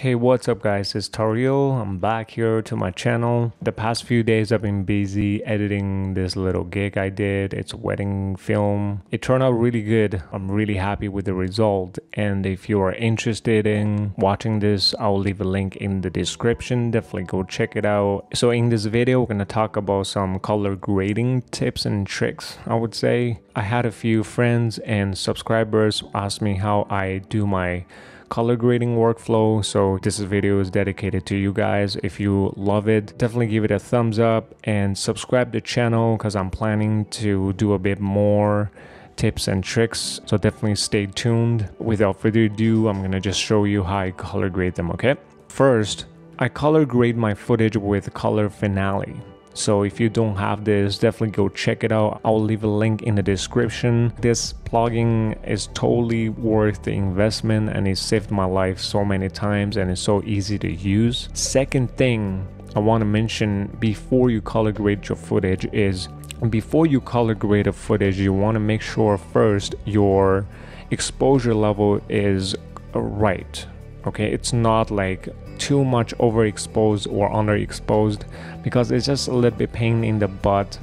Hey, what's up guys? It's Tario. I'm back here to my channel. The past few days I've been busy editing this little gig I did. It's a wedding film. It turned out really good. I'm really happy with the result. And if you are interested in watching this, I'll leave a link in the description. Definitely go check it out. So in this video, we're going to talk about some color grading tips and tricks, I would say. I had a few friends and subscribers ask me how I do my color grading workflow. So this video is dedicated to you guys. If you love it, definitely give it a thumbs up and subscribe to the channel because I'm planning to do a bit more tips and tricks. So definitely stay tuned. Without further ado, I'm gonna just show you how I color grade them, okay? First, I color grade my footage with Color Finale. So if you don't have this, definitely go check it out. I'll leave a link in the description. This plugin is totally worth the investment and it saved my life so many times and it's so easy to use. Second thing I want to mention before you color grade your footage is before you color grade a footage, you want to make sure first your exposure level is right. Okay, it's not like too much overexposed or underexposed because it's just a little bit pain in the butt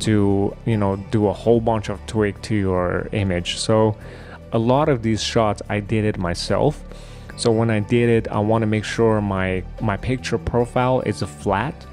to you know do a whole bunch of tweak to your image. So a lot of these shots I did it myself. So when I did it I want to make sure my my picture profile is flat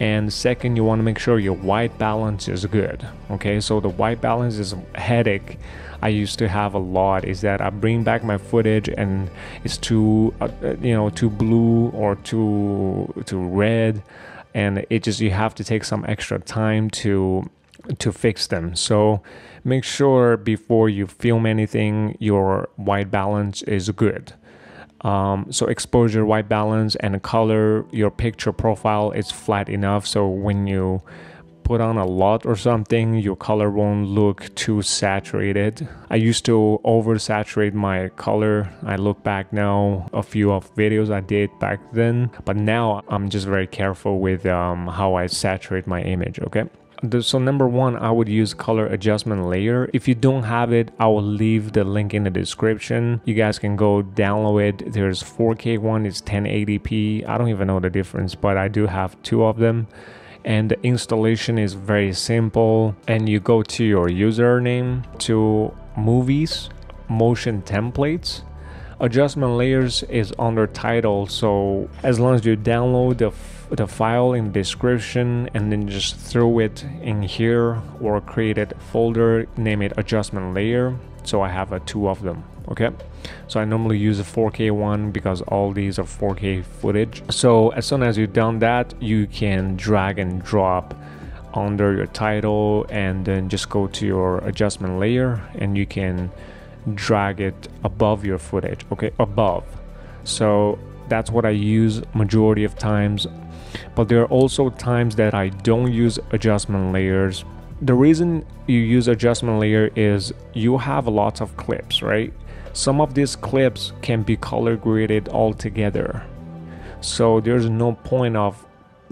and second you want to make sure your white balance is good okay? So the white balance is a headache I used to have a lot is that I bring back my footage and it's too uh, uh, you know too blue or too too red. And it just you have to take some extra time to to fix them. So make sure before you film anything your white balance is good um, so exposure white balance and color your picture profile is flat enough so when you put on a LUT or something, your color won't look too saturated. I used to oversaturate my color. I look back now, a few of videos I did back then, but now I'm just very careful with um, how I saturate my image, okay? So number one i would use color adjustment layer. If you don't have it i will leave the link in the description. You guys can go download it. There's 4k one it's 1080p i don't even know the difference but i do have two of them. And the installation is very simple. And you go to your username to movies motion templates. Adjustment layers is under title so as long as you download the, the file in description and then just throw it in here or create a folder name it adjustment layer. So I have a two of them okay? So I normally use a 4k one because all these are 4k footage. So as soon as you've done that you can drag and drop under your title and then just go to your adjustment layer and you can drag it above your footage okay? Above. So that's what I use majority of times but there are also times that I don't use adjustment layers. The reason you use adjustment layer is you have lots of clips right? Some of these clips can be color graded altogether. So there's no point of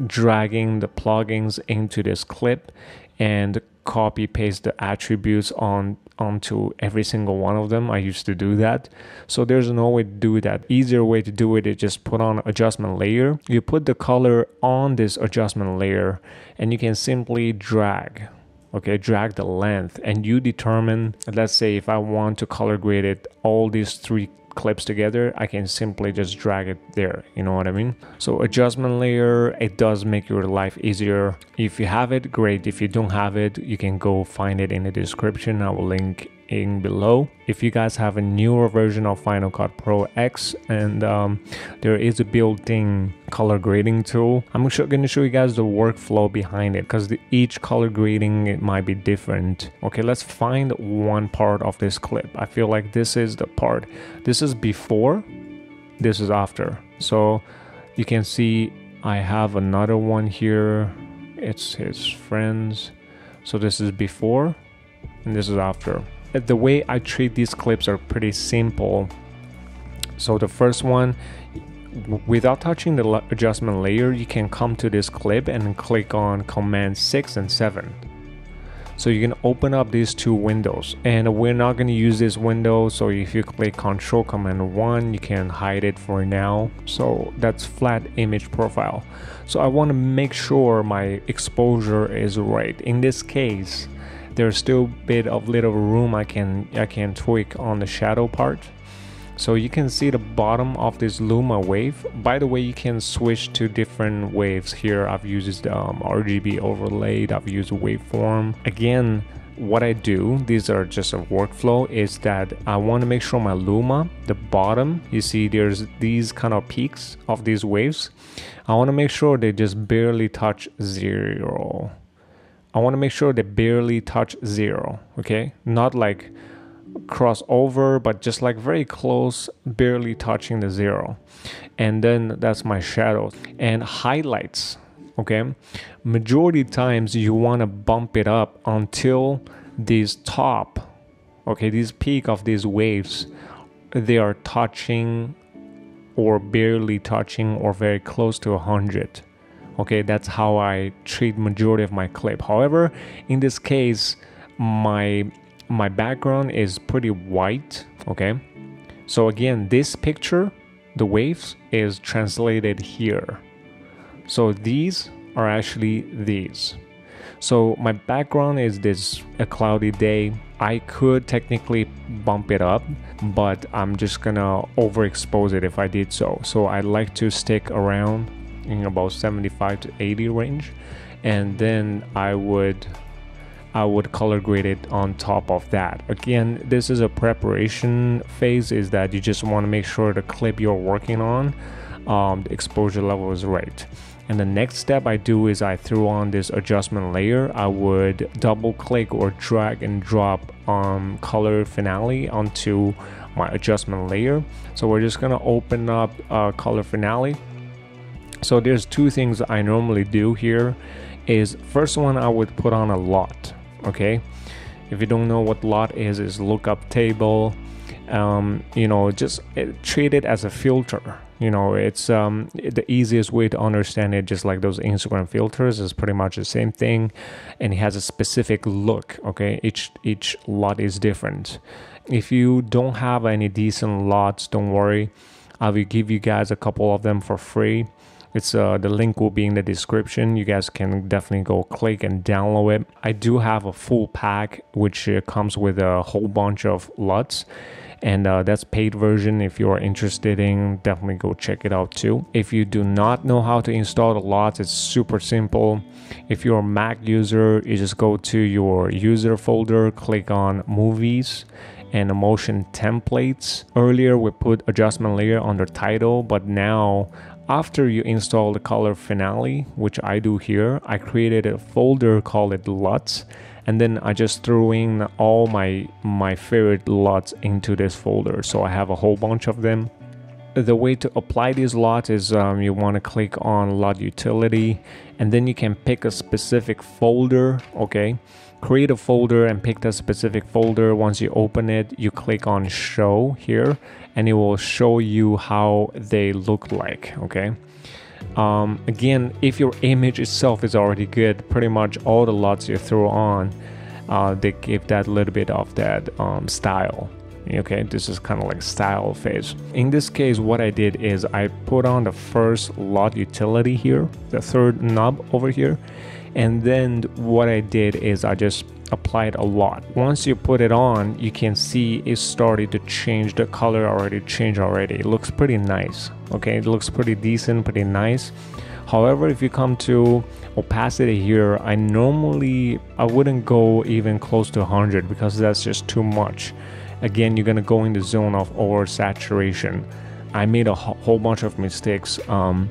dragging the plugins into this clip and copy paste the attributes on Um, onto every single one of them. I used to do that. So there's no way to do that. Easier way to do it is just put on adjustment layer. You put the color on this adjustment layer and you can simply drag okay drag the length. And you determine let's say if i want to color grade it all these three clips together I can simply just drag it there you know what I mean? So adjustment layer it does make your life easier. If you have it great. If you don't have it you can go find it in the description. I will link in below. If you guys have a newer version of Final Cut Pro X and um, there is a built-in color grading tool I'm going to show you guys the workflow behind it because each color grading it might be different. Okay let's find one part of this clip. I feel like this is the part. This is before this is after. So you can see I have another one here. It's his friends. So this is before and this is after the way I treat these clips are pretty simple. So the first one, without touching the adjustment layer, you can come to this clip and click on command 6 and 7. so you can open up these two windows and we're not going to use this window so if you click control command 1 you can hide it for now so that's flat image profile so I want to make sure my exposure is right in this case there's still a bit of little room I can I can tweak on the shadow part so you can see the bottom of this Luma wave. By the way, you can switch to different waves here. I've used um, RGB overlaid, I've used waveform. Again, what I do, these are just a workflow, is that I want to make sure my Luma, the bottom, you see there's these kind of peaks of these waves. I want to make sure they just barely touch zero. I want to make sure they barely touch zero, okay? Not like cross over but just like very close barely touching the zero. And then that's my shadows. And highlights okay? Majority times you want to bump it up until this top okay this peak of these waves they are touching or barely touching or very close to 100 okay that's how i treat majority of my clip. However in this case my my background is pretty white okay? So again this picture the waves is translated here. So these are actually these. So my background is this a cloudy day. I could technically bump it up but I'm just gonna overexpose it if I did so. So I like to stick around in about 75 to 80 range and then I would I would color grade it on top of that. Again, this is a preparation phase is that you just want to make sure the clip you're working on, um, the exposure level is right. And the next step I do is I throw on this adjustment layer. I would double click or drag and drop um, color finale onto my adjustment layer. So we're just gonna open up uh, color finale. So there's two things I normally do here is first one I would put on a LUT, okay? If you don't know what LUT is is lookup table um, you know just eh, treat it as a filter you know? It's um, the easiest way to understand it just like those instagram filters is pretty much the same thing and it has a specific look okay? Each each LUT is different. If you don't have any decent LUTs, don't worry. I will give you guys a couple of them for free it's uh, the link will be in the description. You guys can definitely go click and download it. I do have a full pack which uh, comes with a whole bunch of LUTs and uh, that's paid version. If you're interested in definitely go check it out too. If you do not know how to install the LUTs it's super simple. If you're a mac user you just go to your user folder click on movies and motion templates. Earlier we put adjustment layer under title but now after you install the color finale, which I do here, I created a folder called it LUTs and then I just threw in all my my favorite LUTs into this folder. So I have a whole bunch of them. The way to apply these LUTs is um, you want to click on LUT utility and then you can pick a specific folder, okay? Create a folder and pick that specific folder. Once you open it, you click on show here and it will show you how they look like okay? Um, again if your image itself is already good pretty much all the LUTs you throw on uh, they give that little bit of that um, style okay? This is kind of like style phase. In this case what i did is i put on the first LUT utility here the third knob over here and then what i did is i just applied a LUT. Once you put it on, you can see it started to change. The color already changed already. It looks pretty nice. Okay, it looks pretty decent, pretty nice. However, if you come to opacity here, I normally I wouldn't go even close to 100 because that's just too much. Again, you're gonna go in the zone of oversaturation. I made a whole bunch of mistakes. Um,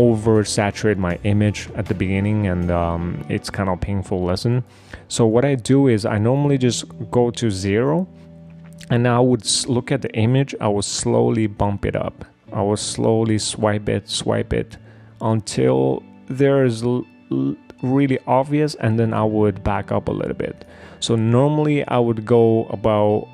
oversaturate my image at the beginning and um, it's kind of painful lesson. So what i do is i normally just go to zero and I would look at the image i would slowly bump it up. I would slowly swipe it swipe it until there is really obvious and then i would back up a little bit. So normally i would go about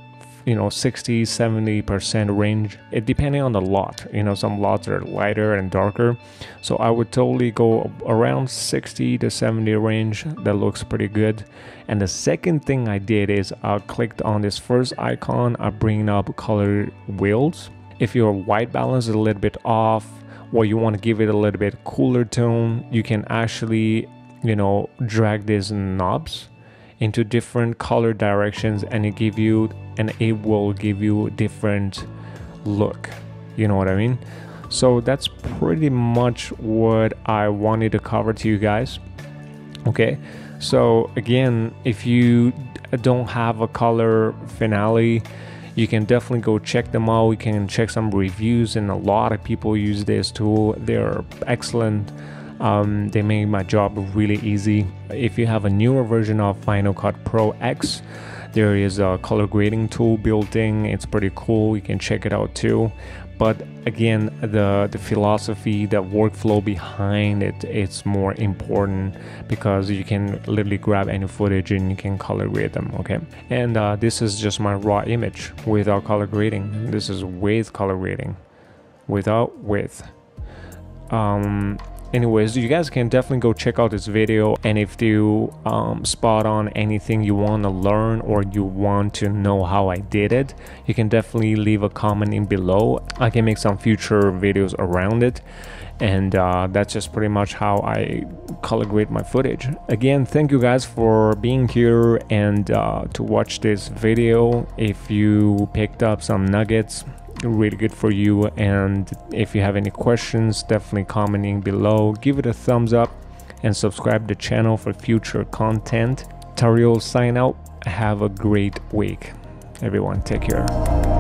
you know 60 70% range. It depending on the LUT you know some LUTs are lighter and darker. So I would totally go around 60 to 70 range. That looks pretty good. And the second thing I did is I clicked on this first icon. I bring up color wheels if your white balance is a little bit off or you want to give it a little bit cooler tone you can actually you know drag these knobs into different color directions and it give you and it will give you different look. You know what i mean? So that's pretty much what i wanted to cover to you guys. Okay? So again if you don't have a color finale you can definitely go check them out. You can check some reviews and a lot of people use this tool. They're excellent um, they make my job really easy. If you have a newer version of Final Cut Pro X, there is a color grading tool built in. It's pretty cool. You can check it out too. But again, the the philosophy, the workflow behind it, it's more important because you can literally grab any footage and you can color grade them. Okay, and uh, this is just my raw image without color grading. This is with color grading, without with. Um, anyways you guys can definitely go check out this video and if you um, spot on anything you want to learn or you want to know how I did it you can definitely leave a comment in below I can make some future videos around it and uh, that's just pretty much how I color grade my footage. Again, thank you guys for being here and uh, to watch this video. If you picked up some nuggets, really good for you and if you have any questions definitely commenting below. Give it a thumbs up and subscribe the channel for future content. Tario sign out. Have a great week. Everyone take care